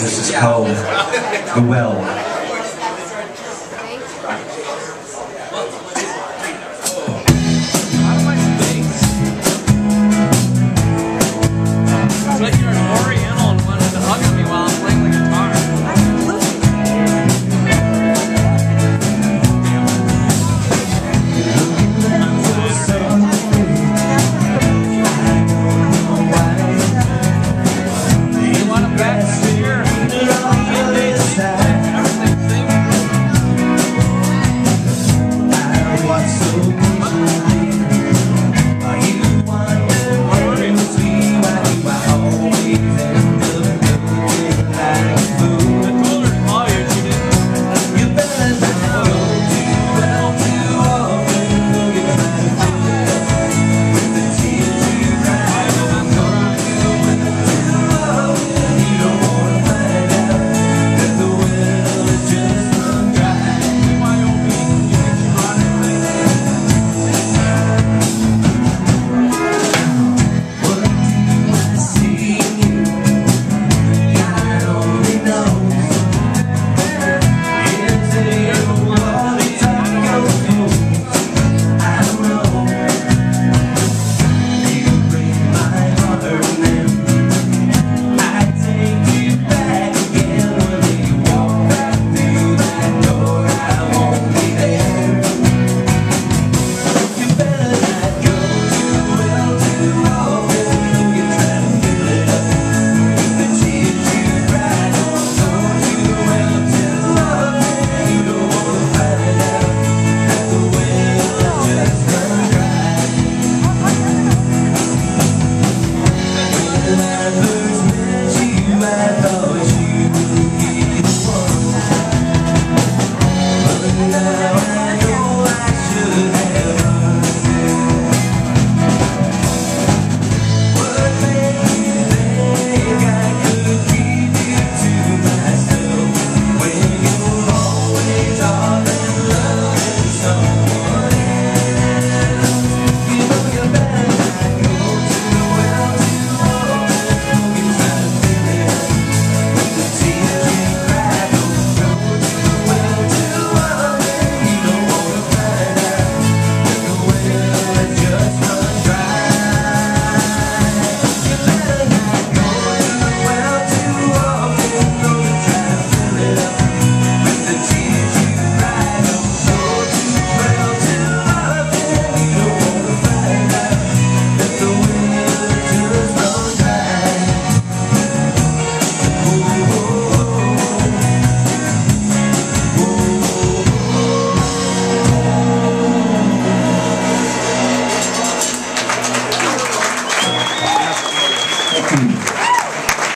This is called The Well.